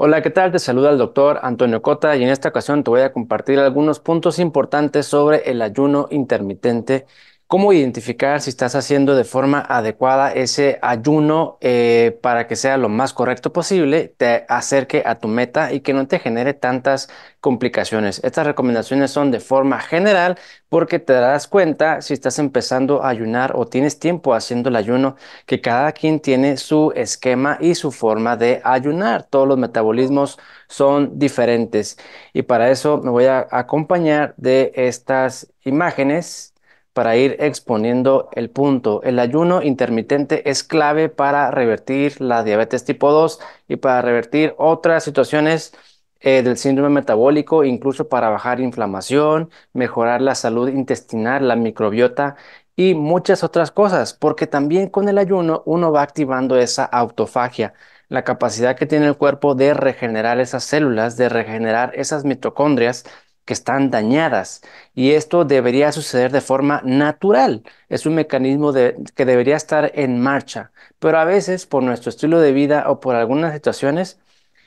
Hola, ¿qué tal? Te saluda el doctor Antonio Cota y en esta ocasión te voy a compartir algunos puntos importantes sobre el ayuno intermitente, cómo identificar si estás haciendo de forma adecuada ese ayuno eh, para que sea lo más correcto posible, te acerque a tu meta y que no te genere tantas complicaciones. Estas recomendaciones son de forma general porque te darás cuenta si estás empezando a ayunar o tienes tiempo haciendo el ayuno, que cada quien tiene su esquema y su forma de ayunar. Todos los metabolismos son diferentes y para eso me voy a acompañar de estas imágenes para ir exponiendo el punto. El ayuno intermitente es clave para revertir la diabetes tipo 2 y para revertir otras situaciones eh, del síndrome metabólico, incluso para bajar inflamación, mejorar la salud intestinal, la microbiota y muchas otras cosas, porque también con el ayuno uno va activando esa autofagia, la capacidad que tiene el cuerpo de regenerar esas células, de regenerar esas mitocondrias que están dañadas. Y esto debería suceder de forma natural. Es un mecanismo que debería estar en marcha. Pero a veces, por nuestro estilo de vida o por algunas situaciones,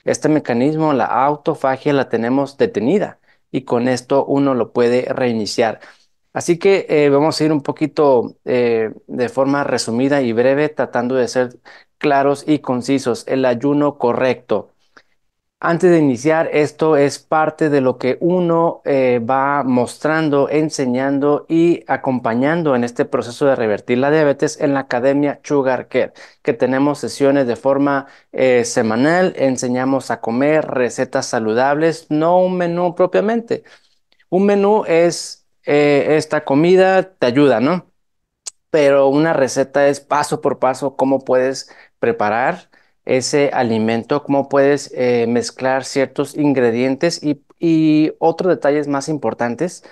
este mecanismo, la autofagia, la tenemos detenida y con esto uno lo puede reiniciar. Así que eh, vamos a ir un poquito eh, de forma resumida y breve, tratando de ser claros y concisos. El ayuno correcto. Antes de iniciar, esto es parte de lo que uno eh, va mostrando, enseñando y acompañando en este proceso de revertir la diabetes en la Academia Sugar Care, que tenemos sesiones de forma eh, semanal, enseñamos a comer recetas saludables, no un menú propiamente. Un menú es eh, esta comida, te ayuda, ¿no? Pero una receta es paso por paso cómo puedes preparar ese alimento, cómo puedes eh, mezclar ciertos ingredientes y, otros detalles más importantes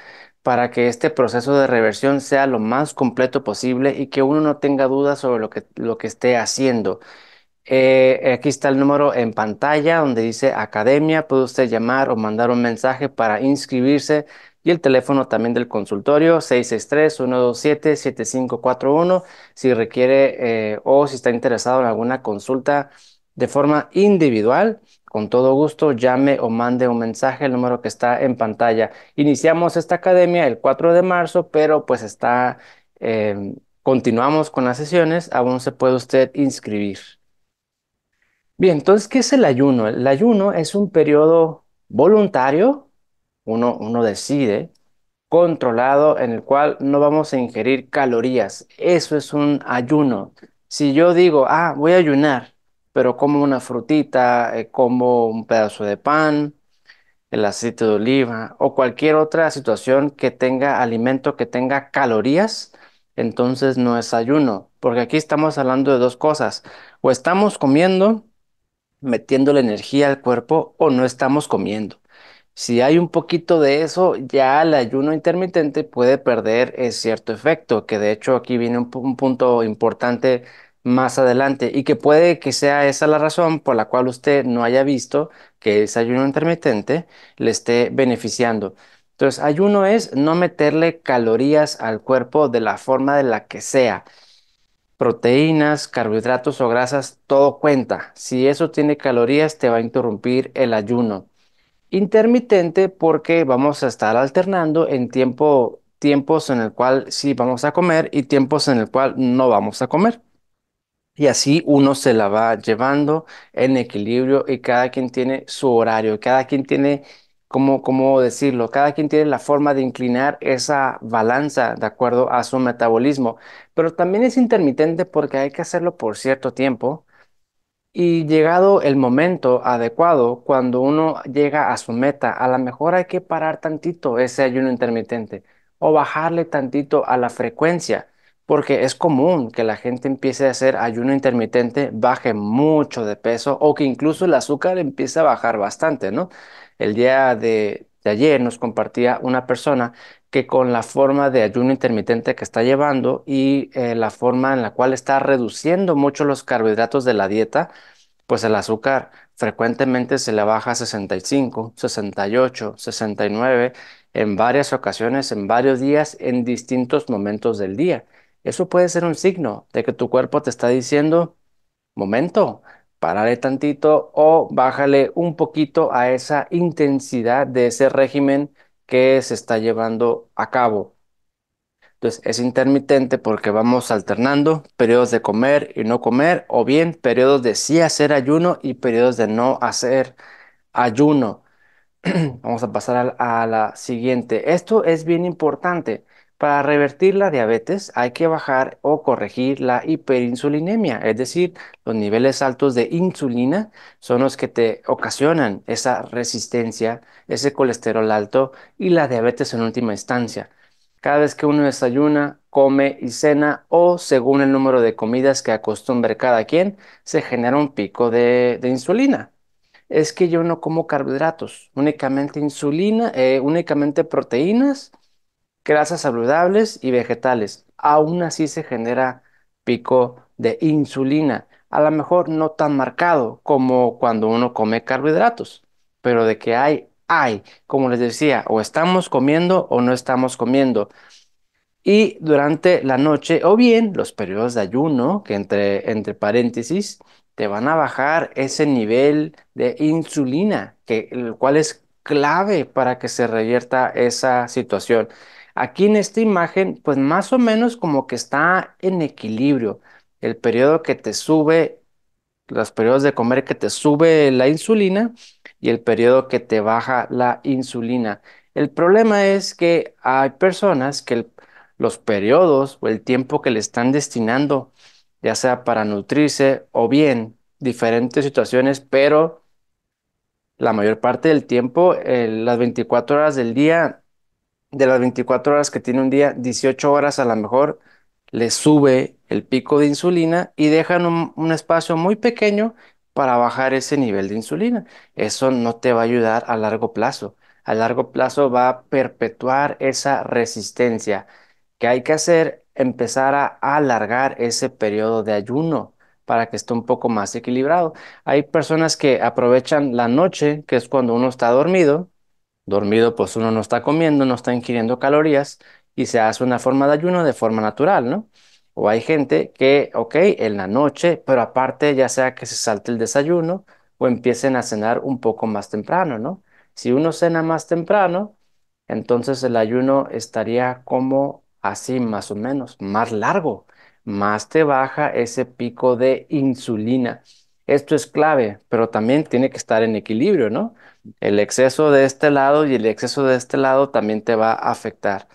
para que este proceso de reversión sea lo más completo posible y que uno no tenga dudas sobre lo que, lo que esté haciendo. Eh, aquí está el número en pantalla donde dice academia. Puede usted llamar o mandar un mensaje para inscribirse y el teléfono también del consultorio 663-127-7541 si requiere eh, o si está interesado en alguna consulta de forma individual. Con todo gusto, llame o mande un mensaje el número que está en pantalla. Iniciamos esta academia el 4 de marzo, pero pues está, eh, continuamos con las sesiones, aún se puede usted inscribir. Bien, entonces, ¿qué es el ayuno? El ayuno es un periodo voluntario, uno, decide, controlado, en el cual no vamos a ingerir calorías. Eso es un ayuno. Si yo digo, ah, voy a ayunar, pero como una frutita, eh, como un pedazo de pan, el aceite de oliva o cualquier otra situación que tenga alimento que tenga calorías, entonces no es ayuno, porque aquí estamos hablando de dos cosas. O estamos comiendo metiendo la energía al cuerpo o no estamos comiendo. Si hay un poquito de eso, ya el ayuno intermitente puede perder eh, cierto efecto, que de hecho aquí viene un, un, punto importante más adelante y que puede que sea esa la razón por la cual usted no haya visto que ese ayuno intermitente le esté beneficiando. Entonces, ayuno es no meterle calorías al cuerpo de la forma de la que sea proteínas, carbohidratos o grasas, todo cuenta. Si eso tiene calorías, te va a interrumpir el ayuno. Intermitente porque vamos a estar alternando en tiempo, tiempos en el cual sí vamos a comer y tiempos en el cual no vamos a comer. Y así uno se la va llevando en equilibrio y cada quien tiene su horario, cada quien tiene ¿cómo, cómo decirlo? Cada quien tiene la forma de inclinar esa balanza de acuerdo a su metabolismo, pero también es intermitente porque hay que hacerlo por cierto tiempo. Y llegado el momento adecuado, cuando uno llega a su meta, a lo mejor hay que parar tantito ese ayuno intermitente o bajarle tantito a la frecuencia, porque es común que la gente empiece a hacer ayuno intermitente, baje mucho de peso o que incluso el azúcar empiece a bajar bastante, ¿no? El día de, ayer nos compartía una persona que con la forma de ayuno intermitente que está llevando y eh, la forma en la cual está reduciendo mucho los carbohidratos de la dieta, pues el azúcar frecuentemente se le baja a 65, 68, 69 en varias ocasiones, en varios días, en distintos momentos del día. Eso puede ser un signo de que tu cuerpo te está diciendo, momento, Párale tantito o bájale un poquito a esa intensidad de ese régimen que se está llevando a cabo. Entonces es intermitente porque vamos alternando periodos de comer y no comer o bien periodos de sí hacer ayuno y periodos de no hacer ayuno. Vamos a pasar a, la siguiente. Esto es bien importante. Para revertir la diabetes hay que bajar o corregir la hiperinsulinemia, es decir, los niveles altos de insulina son los que te ocasionan esa resistencia, ese colesterol alto y la diabetes en última instancia. Cada vez que uno desayuna, come y cena o según el número de comidas que acostumbre cada quien, se genera un pico de insulina es que yo no como carbohidratos, únicamente insulina, eh, únicamente proteínas, grasas saludables y vegetales. Aún así se genera pico de insulina, a lo mejor no tan marcado como cuando uno come carbohidratos, pero de que hay, hay, como les decía, o estamos comiendo o no estamos comiendo. Y durante la noche, o bien los periodos de ayuno, que entre, entre paréntesis, te van a bajar ese nivel de insulina, que, el cual es clave para que se revierta esa situación. Aquí en esta imagen, pues más o menos como que está en equilibrio. El periodo que te sube, los periodos de comer que te sube la insulina y el periodo que te baja la insulina. El problema es que hay personas que los periodos o el tiempo que le están destinando ya sea para nutrirse o bien diferentes situaciones, pero la mayor parte del tiempo, las 24 horas del día, de las 24 horas que tiene un día, 18 horas a lo mejor le sube el pico de insulina y dejan un, espacio muy pequeño para bajar ese nivel de insulina. Eso no te va a ayudar a largo plazo. A largo plazo va a perpetuar esa resistencia. que hay que hacer? empezar a alargar ese periodo de ayuno para que esté un poco más equilibrado. Hay personas que aprovechan la noche, que es cuando uno está dormido. Dormido, pues uno no está comiendo, no está ingiriendo calorías y se hace una forma de ayuno de forma natural, ¿no? O hay gente que, ok, en la noche, pero aparte ya sea que se salte el desayuno o empiecen a cenar un poco más temprano, ¿no? Si uno cena más temprano, entonces el ayuno estaría como así más o menos, más largo, más te baja ese pico de insulina. Esto es clave, pero también tiene que estar en equilibrio, ¿no? El exceso de este lado y el exceso de este lado también te va a afectar,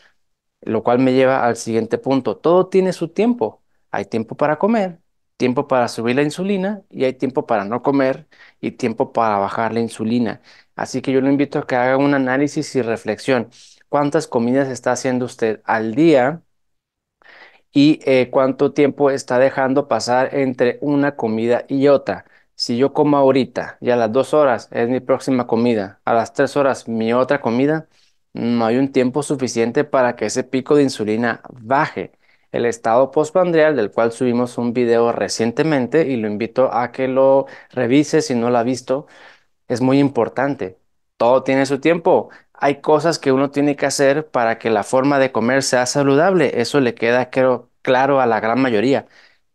lo cual me lleva al siguiente punto. Todo tiene su tiempo. Hay tiempo para comer, tiempo para subir la insulina y hay tiempo para no comer y tiempo para bajar la insulina. Así que yo lo invito a que haga un análisis y reflexión cuántas comidas está haciendo usted al día y eh, cuánto tiempo está dejando pasar entre una comida y otra. Si yo como ahorita y a las dos horas es mi próxima comida, a las tres horas mi otra comida, no hay un tiempo suficiente para que ese pico de insulina baje. El estado postpandreal, del cual subimos un video recientemente y lo invito a que lo revise si no lo ha visto, es muy importante. Todo tiene su tiempo hay cosas que uno tiene que hacer para que la forma de comer sea saludable. Eso le queda claro a la gran mayoría.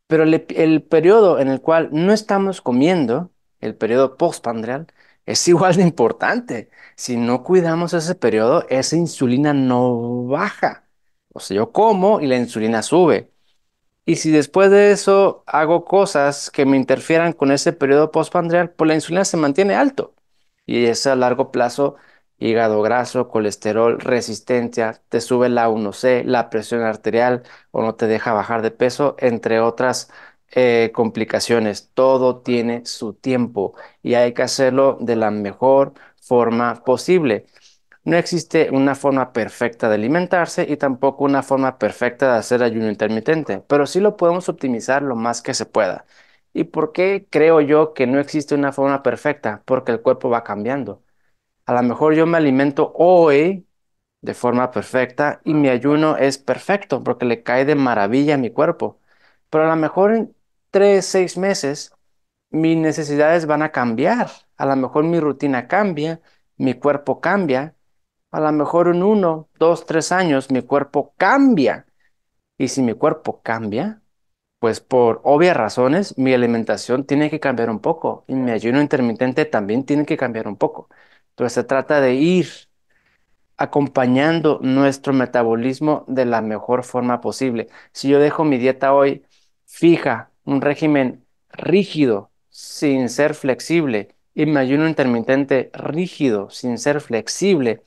Pero el, periodo en el cual no estamos comiendo, el periodo postpandreal, es igual de importante. Si no cuidamos ese periodo, esa insulina no baja. O sea, yo como y la insulina sube. Y si después de eso hago cosas que me interfieran con ese periodo postpandreal, pues la insulina se mantiene alto. Y eso a largo plazo hígado graso, colesterol, resistencia, te sube la 1C, la presión arterial o no te deja bajar de peso, entre otras eh, complicaciones. Todo tiene su tiempo y hay que hacerlo de la mejor forma posible. No existe una forma perfecta de alimentarse y tampoco una forma perfecta de hacer ayuno intermitente, pero sí lo podemos optimizar lo más que se pueda. ¿Y por qué creo yo que no existe una forma perfecta? Porque el cuerpo va cambiando. A lo mejor yo me alimento hoy de forma perfecta y mi ayuno es perfecto porque le cae de maravilla a mi cuerpo. Pero a lo mejor en tres, seis meses mis necesidades van a cambiar. A lo mejor mi rutina cambia, mi cuerpo cambia. A lo mejor en uno, dos, tres años mi cuerpo cambia. Y si mi cuerpo cambia, Pues por obvias razones, mi alimentación tiene que cambiar un poco y mi ayuno intermitente también tiene que cambiar un poco. Entonces se trata de ir acompañando nuestro metabolismo de la mejor forma posible. Si yo dejo mi dieta hoy fija, un régimen rígido, sin ser flexible, y mi ayuno intermitente rígido, sin ser flexible,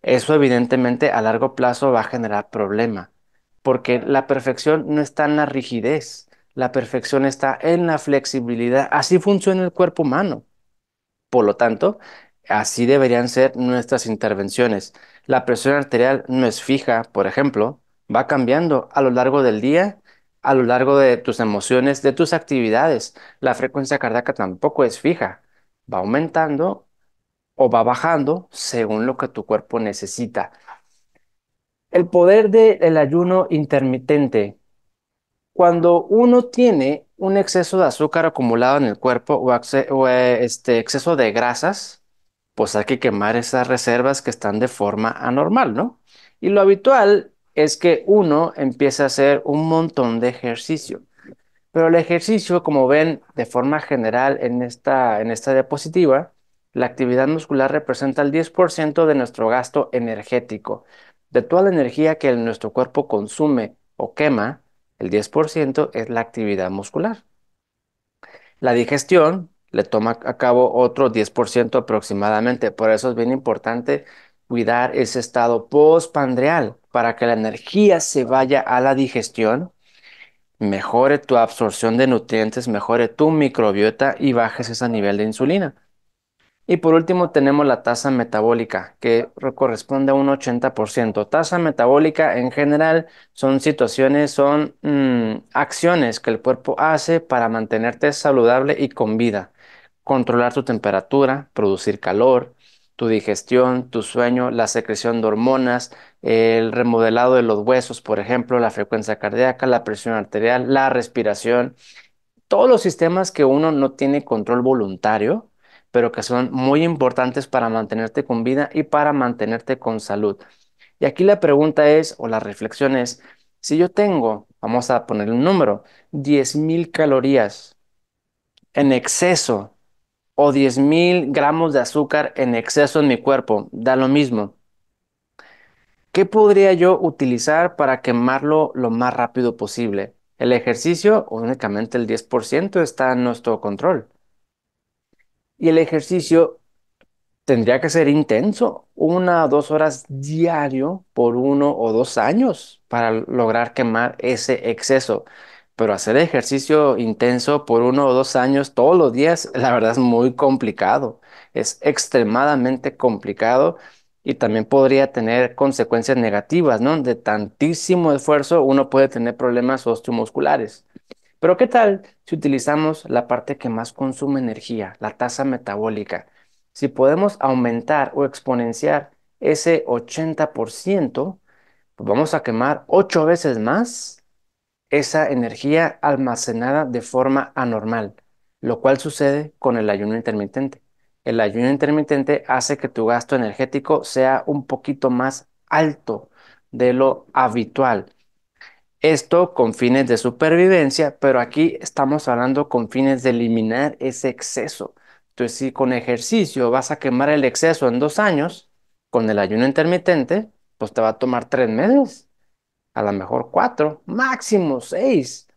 eso evidentemente a largo plazo va a generar problema, porque la perfección no está en la rigidez, la perfección está en la flexibilidad. Así funciona el cuerpo humano. Por lo tanto, así deberían ser nuestras intervenciones. La presión arterial no es fija, por ejemplo, va cambiando a lo largo del día, a lo largo de tus emociones, de tus actividades. La frecuencia cardíaca tampoco es fija, va aumentando o va bajando según lo que tu cuerpo necesita. El poder del ayuno intermitente. Cuando uno tiene un exceso de azúcar acumulado en el cuerpo o, o eh, este exceso de grasas, pues hay que quemar esas reservas que están de forma anormal, ¿no? Y lo habitual es que uno empiece a hacer un montón de ejercicio. Pero el ejercicio, como ven de forma general en esta, en esta diapositiva, la actividad muscular representa el 10% de nuestro gasto energético. De toda la energía que nuestro cuerpo consume o quema, el 10% es la actividad muscular. La digestión le toma a cabo otro 10% aproximadamente. Por eso es bien importante cuidar ese estado postpandreal para que la energía se vaya a la digestión, mejore tu absorción de nutrientes, mejore tu microbiota y bajes ese nivel de insulina. Y por último tenemos la tasa metabólica, que corresponde a un 80%. Tasa metabólica en general son situaciones, son mm, acciones que el cuerpo hace para mantenerte saludable y con vida. Controlar tu temperatura, producir calor, tu digestión, tu sueño, la secreción de hormonas, el remodelado de los huesos, por ejemplo, la frecuencia cardíaca, la presión arterial, la respiración. Todos los sistemas que uno no tiene control voluntario pero que son muy importantes para mantenerte con vida y para mantenerte con salud. Y aquí la pregunta es, o la reflexión es, si yo tengo, vamos a poner un número, 10.000 calorías en exceso o 10.000 gramos de azúcar en exceso en mi cuerpo, da lo mismo. ¿Qué podría yo utilizar para quemarlo lo más rápido posible? El ejercicio, únicamente el 10% está en nuestro control. Y el ejercicio tendría que ser intenso, una o dos horas diario por uno o dos años para lograr quemar ese exceso. Pero hacer ejercicio intenso por uno o dos años todos los días, la verdad es muy complicado. Es extremadamente complicado y también podría tener consecuencias negativas, ¿no? De tantísimo esfuerzo uno puede tener problemas osteomusculares. Pero ¿qué tal si utilizamos la parte que más consume energía, la tasa metabólica? Si podemos aumentar o exponenciar ese 80%, pues vamos a quemar ocho veces más esa energía almacenada de forma anormal, lo cual sucede con el ayuno intermitente. El ayuno intermitente hace que tu gasto energético sea un poquito más alto de lo habitual. Esto con fines de supervivencia, pero aquí estamos hablando con fines de eliminar ese exceso. Entonces, si con ejercicio vas a quemar el exceso en dos años, con el ayuno intermitente, pues te va a tomar tres meses, a lo mejor cuatro, máximo seis.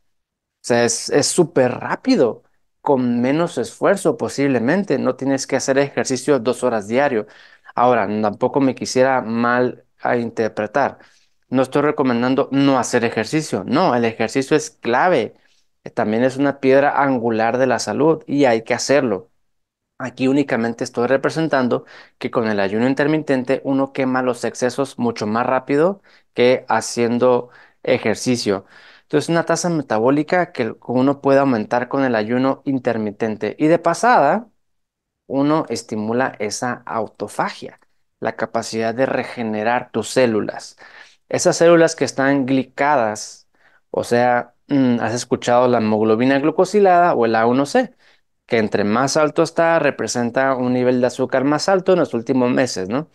O sea, es súper rápido, con menos esfuerzo posiblemente. No tienes que hacer ejercicio dos horas diario. Ahora, tampoco me quisiera mal a interpretar no estoy recomendando no hacer ejercicio. No, el ejercicio es clave. También es una piedra angular de la salud y hay que hacerlo. Aquí únicamente estoy representando que con el ayuno intermitente uno quema los excesos mucho más rápido que haciendo ejercicio. Entonces, una tasa metabólica que uno puede aumentar con el ayuno intermitente. Y de pasada, uno estimula esa autofagia, la capacidad de regenerar tus células. Esas células que están glicadas, o sea, mm, has escuchado la hemoglobina glucosilada o el A1C, que entre más alto está, representa un nivel de azúcar más alto en los últimos meses, ¿no?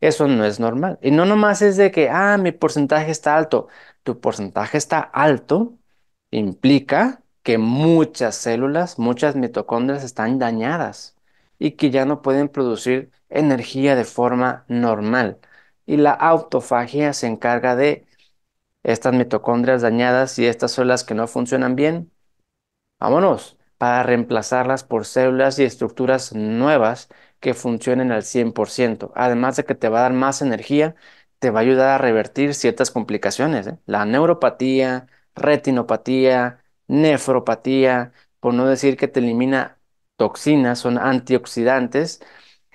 Eso no es normal. Y no nomás es de que, ah, mi porcentaje está alto. Tu porcentaje está alto Implica que muchas células, muchas mitocondrias están dañadas y que ya no pueden producir energía de forma normal. Y la autofagia se encarga de estas mitocondrias dañadas y estas células que no funcionan bien. Vámonos, para reemplazarlas por células y estructuras nuevas que funcionen al 100%. Además de que te va a dar más energía, te va a ayudar a revertir ciertas complicaciones. ¿eh? La neuropatía, retinopatía, nefropatía, por no decir que te elimina toxinas, son antioxidantes,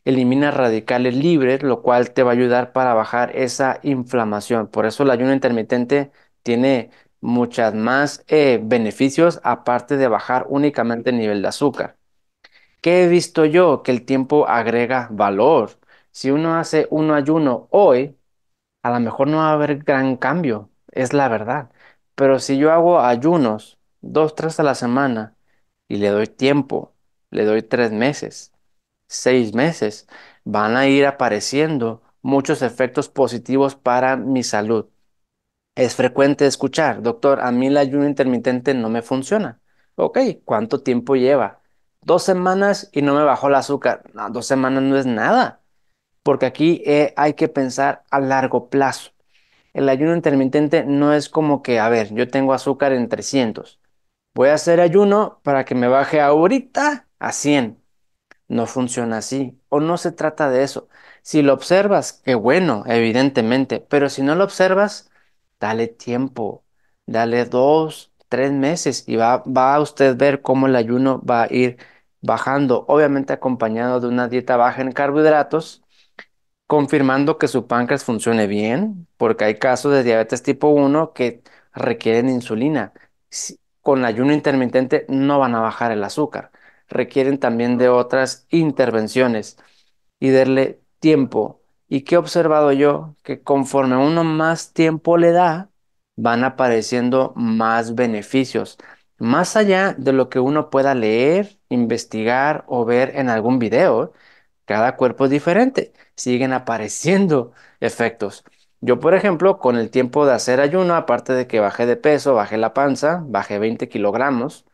elimina radicales libres, lo cual te va a ayudar para bajar esa inflamación. Por eso el ayuno intermitente tiene muchas más eh, beneficios aparte de bajar únicamente el nivel de azúcar. ¿Qué he visto yo? Que el tiempo agrega valor. Si uno hace un ayuno hoy, a lo mejor no va a haber gran cambio, es la verdad. Pero si yo hago ayunos dos, tres a la semana y le doy tiempo, le doy tres meses, seis meses, van a ir apareciendo muchos efectos positivos para mi salud. Es frecuente escuchar, doctor, a mí el ayuno intermitente no me funciona. Ok, ¿cuánto tiempo lleva? Dos semanas y no me bajó el azúcar. No, dos semanas no es nada, porque aquí eh, hay que pensar a largo plazo. El ayuno intermitente no es como que, a ver, yo tengo azúcar en 300. Voy a hacer ayuno para que me baje ahorita a 100. No funciona así, o no se trata de eso. Si lo observas, qué bueno, evidentemente, pero si no lo observas, dale tiempo, dale dos, tres meses y va, va a usted ver cómo el ayuno va a ir bajando, obviamente acompañado de una dieta baja en carbohidratos, confirmando que su páncreas funcione bien, porque hay casos de diabetes tipo 1 que requieren insulina. Si- con ayuno intermitente no van a bajar el azúcar, requieren también de otras intervenciones y darle tiempo. ¿Y qué he observado yo? Que conforme uno más tiempo le da, van apareciendo más beneficios, más allá de lo que uno pueda leer, investigar o ver en algún video. Cada cuerpo es diferente, siguen apareciendo efectos. Yo, por ejemplo, con el tiempo de hacer ayuno, aparte de que bajé de peso, bajé la panza, bajé 20 kilogramos,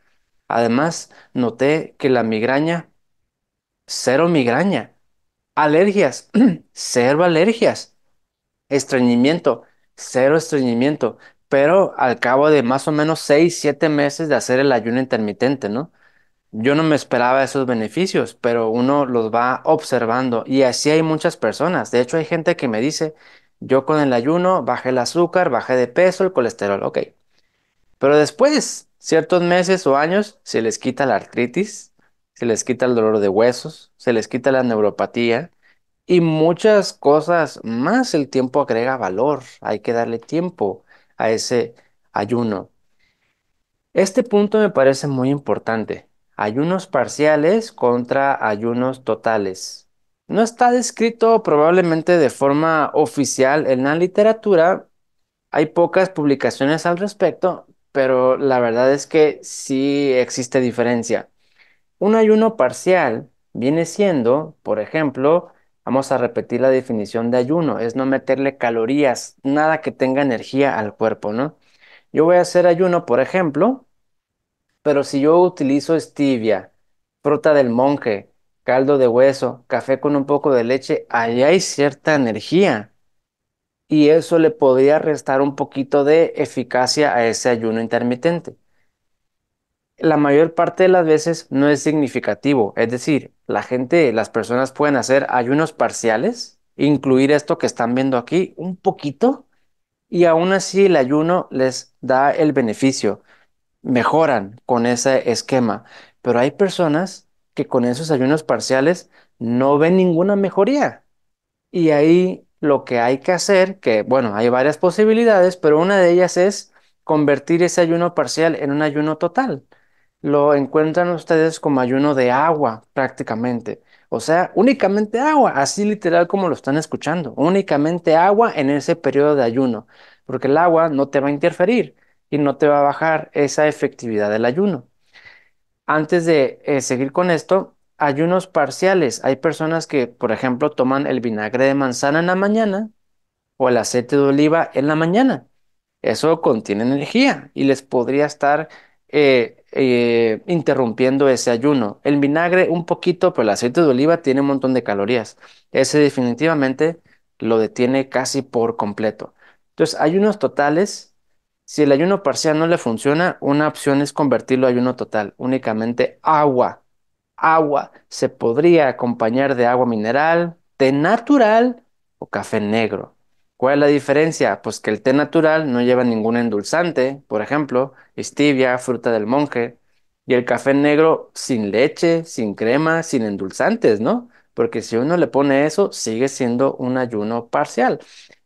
además noté que la migraña, cero migraña. Alergias, cero alergias. Estreñimiento, cero estreñimiento. Pero al cabo de más o menos 6 7 meses de hacer el ayuno intermitente, ¿no? Yo no me esperaba esos beneficios, pero uno los va observando y así hay muchas personas. De hecho, hay gente que me dice, yo con el ayuno bajé el azúcar, bajé de peso, el colesterol, ok. Pero después, ciertos meses o años, se les quita la artritis, se les quita el dolor de huesos, se les quita la neuropatía y muchas cosas más. El tiempo agrega valor, hay que darle tiempo a ese ayuno. Este punto me parece muy importante. Ayunos parciales contra ayunos totales. No está descrito probablemente de forma oficial en la literatura. Hay pocas publicaciones al respecto, pero la verdad es que sí existe diferencia. Un ayuno parcial viene siendo, por ejemplo, vamos a repetir la definición de ayuno, es no meterle calorías, nada que tenga energía al cuerpo, ¿no? Yo voy a hacer ayuno, por ejemplo, pero si yo utilizo stevia, fruta del monje, caldo de hueso, café con un poco de leche, ahí hay cierta energía y eso le podría restar un poquito de eficacia a ese ayuno intermitente. La mayor parte de las veces no es significativo, es decir, la gente, las personas pueden hacer ayunos parciales, incluir esto que están viendo aquí un poquito y aún así el ayuno les da el beneficio mejoran con ese esquema, pero hay personas que con esos ayunos parciales no ven ninguna mejoría. Y ahí lo que hay que hacer, que bueno, hay varias posibilidades, pero una de ellas es convertir ese ayuno parcial en un ayuno total. Lo encuentran ustedes como ayuno de agua prácticamente. O sea, únicamente agua, así literal como lo están escuchando, únicamente agua en ese periodo de ayuno, porque el agua no te va a interferir y no te va a bajar esa efectividad del ayuno. Antes de eh, seguir con esto, ayunos parciales. Hay personas que, por ejemplo, toman el vinagre de manzana en la mañana o el aceite de oliva en la mañana. Eso contiene energía y les podría estar eh, eh, interrumpiendo ese ayuno. El vinagre un poquito, pero el aceite de oliva tiene un montón de calorías. Ese definitivamente lo detiene casi por completo. Entonces, ayunos totales, si el ayuno parcial no le funciona, una opción es convertirlo a ayuno total, únicamente agua. Agua se podría acompañar de agua mineral, té natural o café negro. ¿Cuál es la diferencia? Pues que el té natural no lleva ningún endulzante, por ejemplo, stevia, fruta del monje, y el café negro sin leche, sin crema, sin endulzantes, ¿no? Porque si uno le pone eso, sigue siendo un ayuno parcial.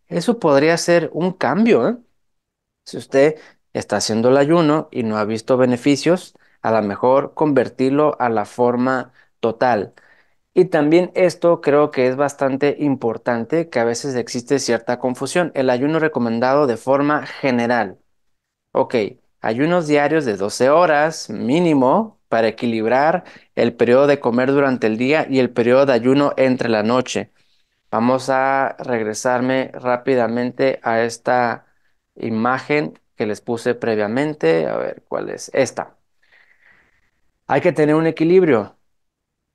Eso podría ser un cambio, ¿eh? Si usted está haciendo el ayuno y no ha visto beneficios, a lo mejor convertirlo a la forma total. Y también esto creo que es bastante importante, que a veces existe cierta confusión. El ayuno recomendado de forma general. Ok, ayunos diarios de 12 horas mínimo para equilibrar el periodo de comer durante el día y el periodo de ayuno entre la noche. Vamos a regresarme rápidamente a esta imagen que les puse previamente. A ver, ¿cuál es? Esta. Hay que tener un equilibrio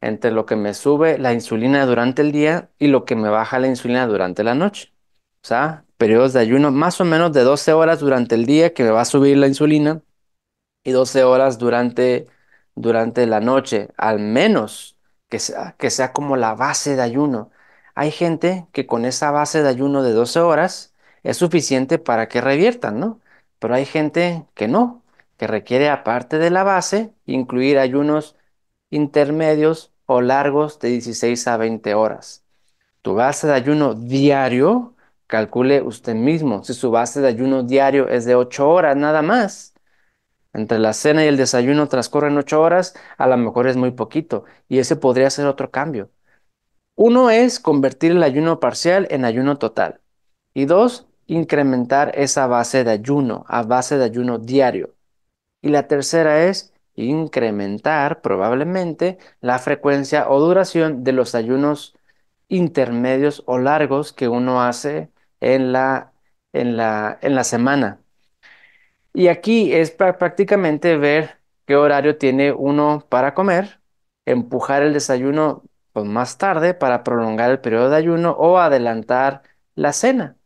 entre lo que me sube la insulina durante el día y lo que me baja la insulina durante la noche. O sea, periodos de ayuno más o menos de 12 horas durante el día que me va a subir la insulina y 12 horas durante, durante la noche, al menos que sea, que sea como la base de ayuno. Hay gente que con esa base de ayuno de 12 horas es suficiente para que reviertan, ¿no? Pero hay gente que no, que requiere aparte de la base incluir ayunos intermedios o largos de 16 a 20 horas. Tu base de ayuno diario, calcule usted mismo. Si su base de ayuno diario es de 8 horas nada más, entre la cena y el desayuno transcurren 8 horas, a lo mejor es muy poquito y ese podría ser otro cambio. Uno es convertir el ayuno parcial en ayuno total y dos, incrementar esa base de ayuno a base de ayuno diario. Y la tercera es incrementar probablemente la frecuencia o duración de los ayunos intermedios o largos que uno hace en la, en la, en la semana. Y aquí es prácticamente ver qué horario tiene uno para comer, empujar el desayuno pues, más tarde para prolongar el periodo de ayuno o adelantar la cena.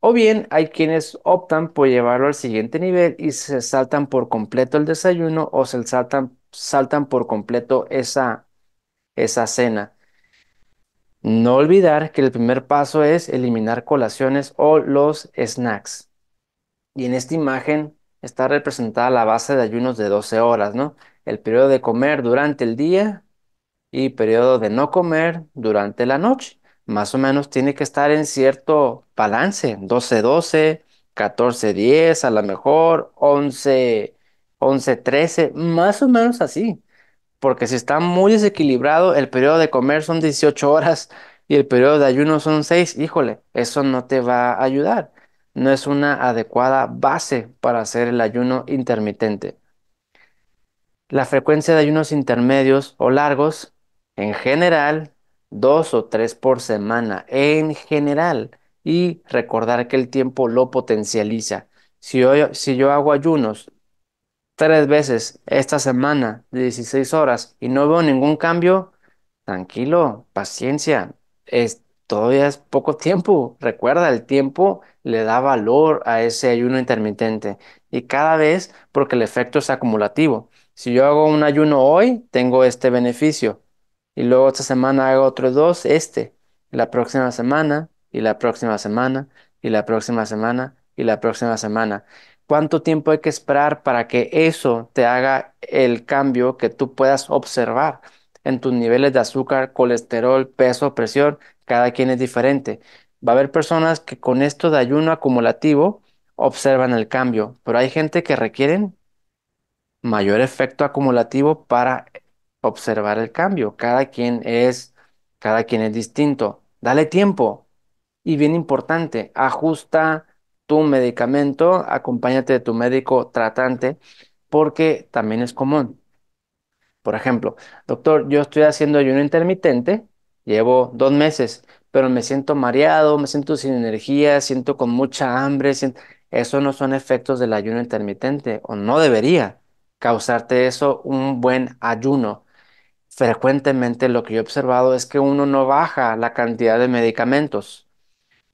O bien hay quienes optan por llevarlo al siguiente nivel y se saltan por completo el desayuno o se saltan, saltan por completo esa, esa cena. No olvidar que el primer paso es eliminar colaciones o los snacks. Y en esta imagen está representada la base de ayunos de 12 horas, ¿no? El periodo de comer durante el día y periodo de no comer durante la noche más o menos tiene que estar en cierto balance, 12-12, 14-10, a lo mejor 11, 11-13, más o menos así. Porque si está muy desequilibrado, el periodo de comer son 18 horas y el periodo de ayuno son 6, híjole, eso no te va a ayudar. No es una adecuada base para hacer el ayuno intermitente. La frecuencia de ayunos intermedios o largos, en general, dos o tres por semana en general y recordar que el tiempo lo potencializa. Si yo, si yo hago ayunos tres veces esta semana de 16 horas y no veo ningún cambio, tranquilo, paciencia, es, todavía es poco tiempo. Recuerda, el tiempo le da valor a ese ayuno intermitente y cada vez porque el efecto es acumulativo. Si yo hago un ayuno hoy, tengo este beneficio y luego esta semana hago otros dos, este, la próxima semana, y la próxima semana, y la próxima semana, y la próxima semana. ¿Cuánto tiempo hay que esperar para que eso te haga el cambio que tú puedas observar en tus niveles de azúcar, colesterol, peso, presión? Cada quien es diferente. Va a haber personas que con esto de ayuno acumulativo observan el cambio, pero hay gente que requieren mayor efecto acumulativo para observar el cambio. Cada quien es, cada quien es distinto. Dale tiempo. Y bien importante, ajusta tu medicamento, acompáñate de tu médico tratante, porque también es común. Por ejemplo, doctor, yo estoy haciendo ayuno intermitente, llevo dos meses, pero me siento mareado, me siento sin energía, siento con mucha hambre. Eso no son efectos del ayuno intermitente o no debería causarte eso un buen ayuno. Frecuentemente lo que yo he observado es que uno no baja la cantidad de medicamentos,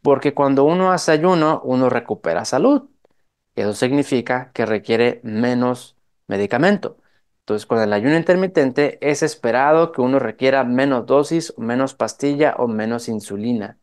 porque cuando uno hace ayuno, uno recupera salud. Eso significa que requiere menos medicamento. Entonces, con el ayuno intermitente es esperado que uno requiera menos dosis, menos pastilla o menos insulina.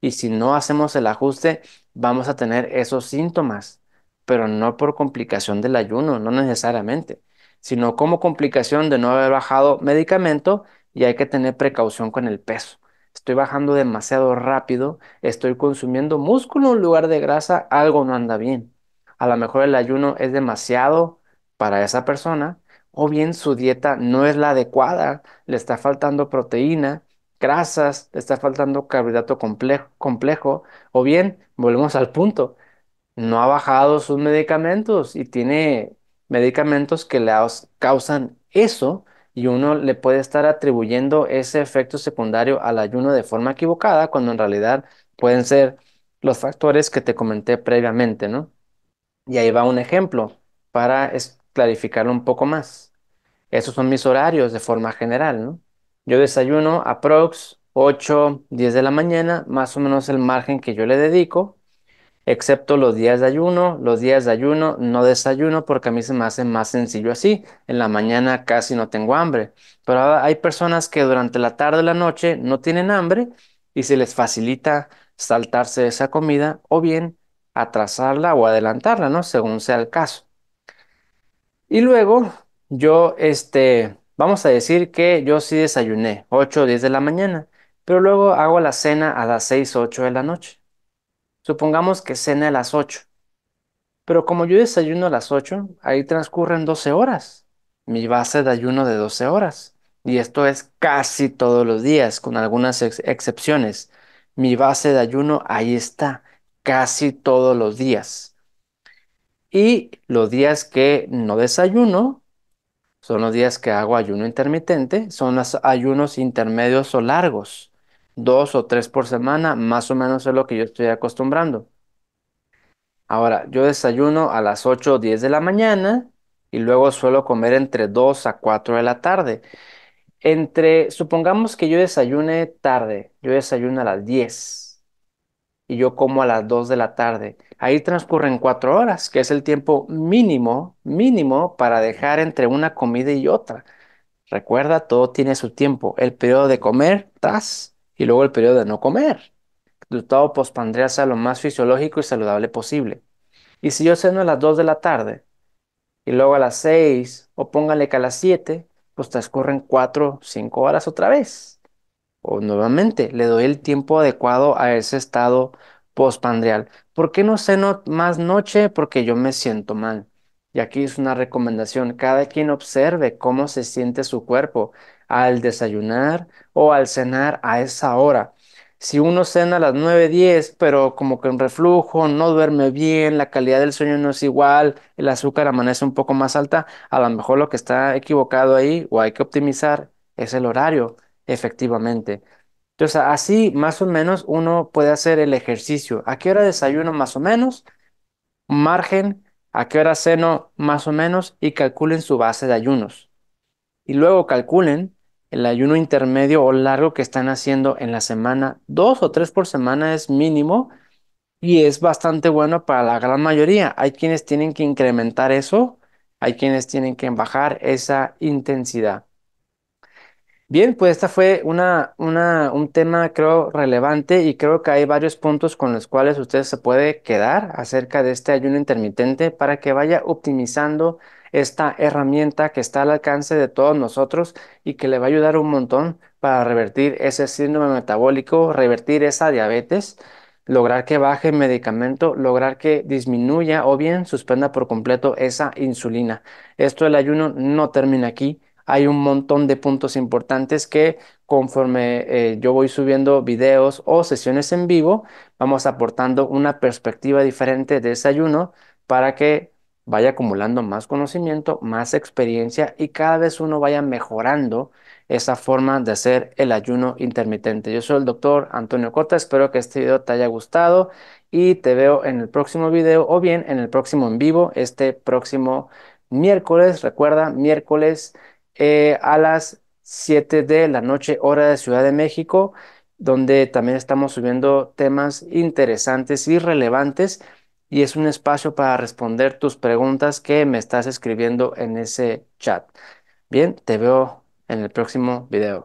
Y si no hacemos el ajuste, vamos a tener esos síntomas, pero no por complicación del ayuno, no necesariamente, sino como complicación de no haber bajado medicamento y hay que tener precaución con el peso. Estoy bajando demasiado rápido, estoy consumiendo músculo en lugar de grasa, algo no anda bien. A lo mejor el ayuno es demasiado para esa persona o bien su dieta no es la adecuada, le está faltando proteína grasas, le está faltando carbohidrato complejo, complejo, o bien, volvemos al punto, no ha bajado sus medicamentos y tiene medicamentos que le causan eso y uno le puede estar atribuyendo ese efecto secundario al ayuno de forma equivocada cuando en realidad pueden ser los factores que te comenté previamente, ¿no? Y ahí va un ejemplo para clarificarlo un poco más. Esos son mis horarios de forma general, ¿no? Yo desayuno aprox 8, 10 de la mañana, más o menos el margen que yo le dedico, excepto los días de ayuno. Los días de ayuno no desayuno porque a mí se me hace más sencillo así. En la mañana casi no tengo hambre, pero hay personas que durante la tarde o la noche no tienen hambre y se les facilita saltarse esa comida o bien atrasarla o adelantarla, ¿no? Según sea el caso. Y luego yo, este, Vamos a decir que yo sí desayuné 8 o 10 de la mañana, pero luego hago la cena a las 6 o 8 de la noche. Supongamos que cena a las 8. Pero como yo desayuno a las 8, ahí transcurren 12 horas. Mi base de ayuno de 12 horas. Y esto es casi todos los días, con algunas excepciones. Mi base de ayuno ahí está, casi todos los días. Y los días que no desayuno, son los días que hago ayuno intermitente, son los ayunos intermedios o largos, dos o tres por semana, más o menos es lo que yo estoy acostumbrando. Ahora, yo desayuno a las 8 o 10 de la mañana y luego suelo comer entre 2 a 4 de la tarde. Entre, supongamos que yo desayune tarde, yo desayuno a las 10 y yo como a las 2 de la tarde. Ahí transcurren cuatro horas, que es el tiempo mínimo, mínimo para dejar entre una comida y otra. Recuerda, todo tiene su tiempo. El periodo de comer, tras, y luego el periodo de no comer. El estado postpandreal sea lo más fisiológico y saludable posible. Y si yo ceno a las 2 de la tarde, y luego a las 6, o póngale que a las 7, pues transcurren 4, 5 horas otra vez. O nuevamente, le doy el tiempo adecuado a ese estado postpandreal. ¿Por qué no ceno más noche? Porque yo me siento mal. Y aquí es una recomendación. Cada quien observe cómo se siente su cuerpo al desayunar o al cenar a esa hora. Si uno cena a las 9, 10, pero como que en reflujo, no duerme bien, la calidad del sueño no es igual, el azúcar amanece un poco más alta, a lo mejor lo que está equivocado ahí o hay que optimizar es el horario, efectivamente. Entonces, así más o menos uno puede hacer el ejercicio. ¿A qué hora desayuno más o menos? Margen, ¿a qué hora ceno más o menos? Y calculen su base de ayunos. Y luego calculen el ayuno intermedio o largo que están haciendo en la semana. Dos o tres por semana es mínimo y es bastante bueno para la gran mayoría. Hay quienes tienen que incrementar eso, hay quienes tienen que bajar esa intensidad. Bien, pues esta fue una, una, un tema creo relevante y creo que hay varios puntos con los cuales usted se puede quedar acerca de este ayuno intermitente para que vaya optimizando esta herramienta que está al alcance de todos nosotros y que le va a ayudar un montón para revertir ese síndrome metabólico, revertir esa diabetes, lograr que baje el medicamento, lograr que disminuya o bien suspenda por completo esa insulina. Esto del ayuno no termina aquí hay un montón de puntos importantes que conforme eh, yo voy subiendo videos o sesiones en vivo, vamos aportando una perspectiva diferente de desayuno para que vaya acumulando más conocimiento, más experiencia y cada vez uno vaya mejorando esa forma de hacer el ayuno intermitente. Yo soy el doctor Antonio Cota, espero que este video te haya gustado y te veo en el próximo video o bien en el próximo en vivo, este próximo miércoles, recuerda, miércoles eh, a las 7 de la noche, hora de Ciudad de México, donde también estamos subiendo temas interesantes y relevantes y es un espacio para responder tus preguntas que me estás escribiendo en ese chat. Bien, te veo en el próximo video.